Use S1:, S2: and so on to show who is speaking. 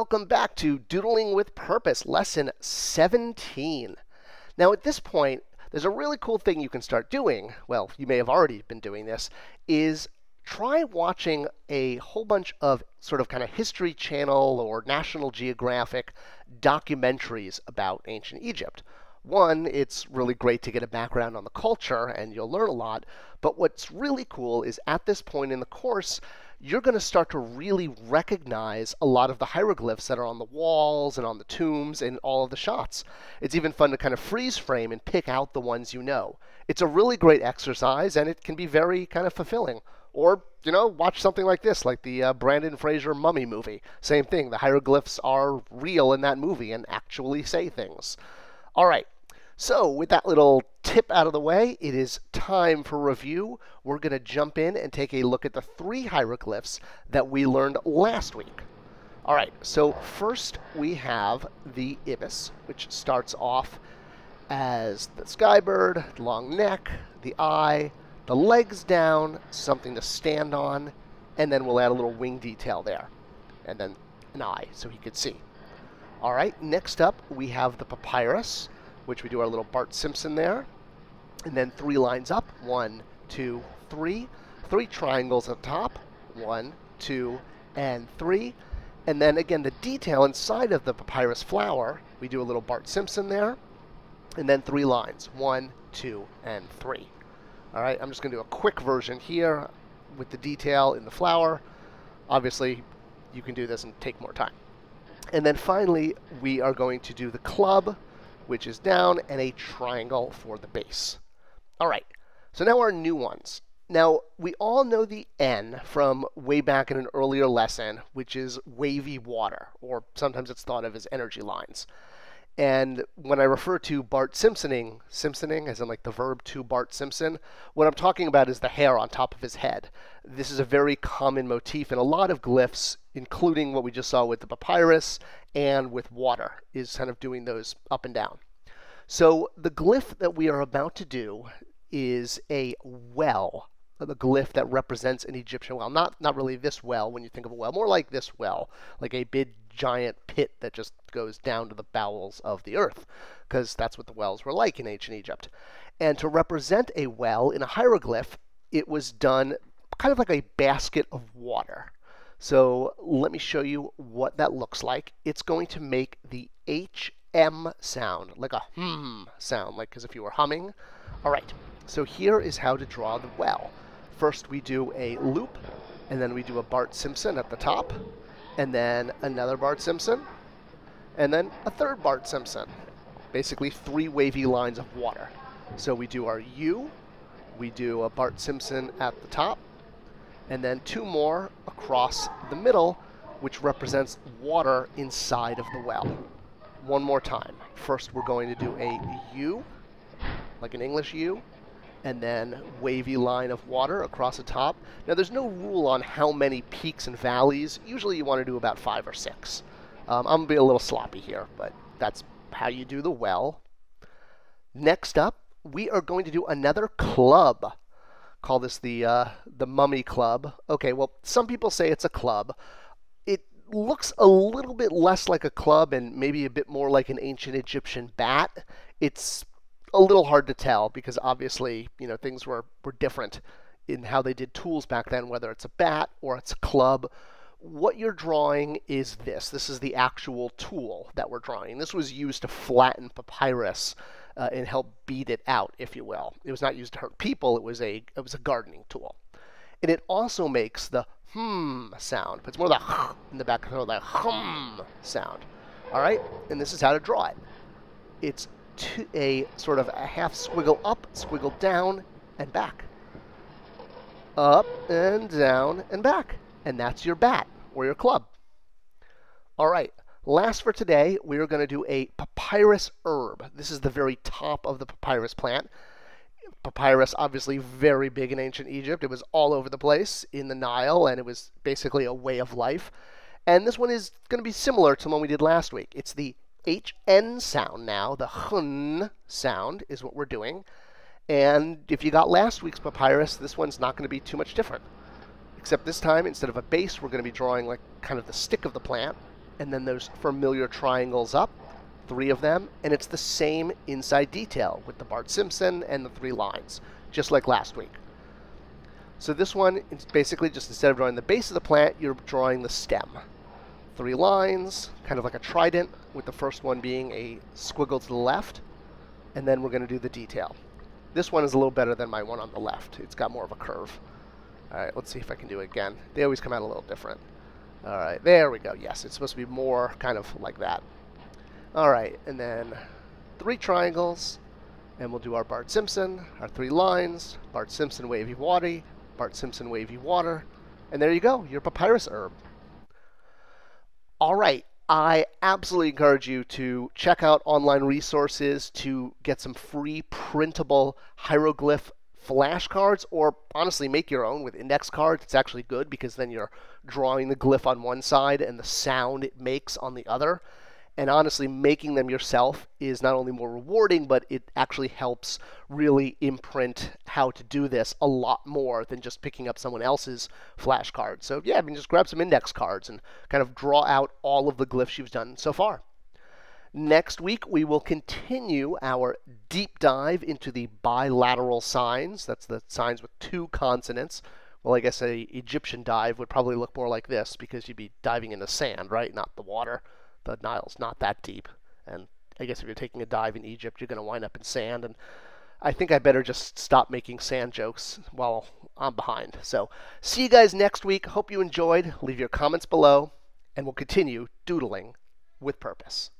S1: welcome back to Doodling with Purpose, lesson 17. Now, at this point, there's a really cool thing you can start doing. Well, you may have already been doing this, is try watching a whole bunch of sort of kind of History Channel or National Geographic documentaries about ancient Egypt. One, it's really great to get a background on the culture and you'll learn a lot. But what's really cool is at this point in the course, you're going to start to really recognize a lot of the hieroglyphs that are on the walls and on the tombs and all of the shots. It's even fun to kind of freeze frame and pick out the ones you know. It's a really great exercise and it can be very kind of fulfilling. Or, you know, watch something like this, like the uh, Brendan Fraser Mummy movie. Same thing, the hieroglyphs are real in that movie and actually say things. All right, so, with that little tip out of the way, it is time for review. We're going to jump in and take a look at the three hieroglyphs that we learned last week. All right, so first we have the ibis, which starts off as the skybird, long neck, the eye, the legs down, something to stand on, and then we'll add a little wing detail there, and then an eye so he could see. All right, next up we have the papyrus which we do our little Bart Simpson there. And then three lines up, one, two, three. Three triangles at the top, one, two, and three. And then again, the detail inside of the papyrus flower, we do a little Bart Simpson there. And then three lines, one, two, and three. All right, I'm just going to do a quick version here with the detail in the flower. Obviously, you can do this and take more time. And then finally, we are going to do the club, which is down, and a triangle for the base. All right, so now our new ones. Now, we all know the N from way back in an earlier lesson, which is wavy water, or sometimes it's thought of as energy lines. And when I refer to Bart Simpsoning, Simpsoning, as in like the verb to Bart Simpson, what I'm talking about is the hair on top of his head. This is a very common motif in a lot of glyphs, including what we just saw with the papyrus and with water, is kind of doing those up and down. So the glyph that we are about to do is a well, the glyph that represents an Egyptian well. Not not really this well when you think of a well, more like this well, like a big giant pit that just goes down to the bowels of the earth, because that's what the wells were like in ancient Egypt. And to represent a well in a hieroglyph, it was done kind of like a basket of water. So let me show you what that looks like. It's going to make the HM sound, like a hmm sound, like as if you were humming. All right, so here is how to draw the well. First we do a loop, and then we do a Bart Simpson at the top, and then another Bart Simpson, and then a third Bart Simpson. Basically three wavy lines of water. So we do our U, we do a Bart Simpson at the top, and then two more across the middle, which represents water inside of the well. One more time. First, we're going to do a U, like an English U, and then wavy line of water across the top. Now, there's no rule on how many peaks and valleys. Usually, you want to do about five or six. Um, I'm going to be a little sloppy here, but that's how you do the well. Next up, we are going to do another club call this the uh, the Mummy Club. Okay, well, some people say it's a club. It looks a little bit less like a club and maybe a bit more like an ancient Egyptian bat. It's a little hard to tell because obviously, you know, things were, were different in how they did tools back then, whether it's a bat or it's a club. What you're drawing is this. This is the actual tool that we're drawing. This was used to flatten papyrus uh, and help beat it out, if you will. It was not used to hurt people. It was a it was a gardening tool, and it also makes the hmm sound. But it's more the in the back of the hum sound. All right, and this is how to draw it. It's to a sort of a half squiggle up, squiggle down, and back. Up and down and back. And that's your bat or your club. All right, Last for today, we are going to do a papyrus herb. This is the very top of the papyrus plant. Papyrus, obviously very big in ancient Egypt. It was all over the place in the Nile, and it was basically a way of life. And this one is going to be similar to the one we did last week. It's the HN sound now. The hun sound is what we're doing. And if you got last week's papyrus, this one's not going to be too much different. Except this time, instead of a base, we're going to be drawing like kind of the stick of the plant and then those familiar triangles up, three of them, and it's the same inside detail with the Bart Simpson and the three lines, just like last week. So this one is basically just instead of drawing the base of the plant, you're drawing the stem. Three lines, kind of like a trident, with the first one being a squiggle to the left, and then we're going to do the detail. This one is a little better than my one on the left. It's got more of a curve. All right, let's see if I can do it again. They always come out a little different. All right, there we go. Yes, it's supposed to be more kind of like that. All right, and then three triangles, and we'll do our Bart Simpson, our three lines, Bart Simpson wavy water, Bart Simpson wavy water. And there you go, your papyrus herb. All right, I absolutely encourage you to check out online resources to get some free printable hieroglyph flashcards or honestly make your own with index cards. It's actually good because then you're drawing the glyph on one side and the sound it makes on the other. And honestly, making them yourself is not only more rewarding, but it actually helps really imprint how to do this a lot more than just picking up someone else's flashcard. So, yeah, I mean, just grab some index cards and kind of draw out all of the glyphs you've done so far. Next week, we will continue our deep dive into the biliteral signs. That's the signs with two consonants. Well, I guess a Egyptian dive would probably look more like this because you'd be diving in the sand, right? Not the water the Nile's not that deep. And I guess if you're taking a dive in Egypt, you're going to wind up in sand. And I think I better just stop making sand jokes while I'm behind. So, see you guys next week. Hope you enjoyed. Leave your comments below, and we'll continue doodling with purpose.